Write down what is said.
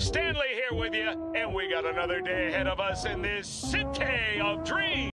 Stanley here with you, and we got another day ahead of us in this city of dreams.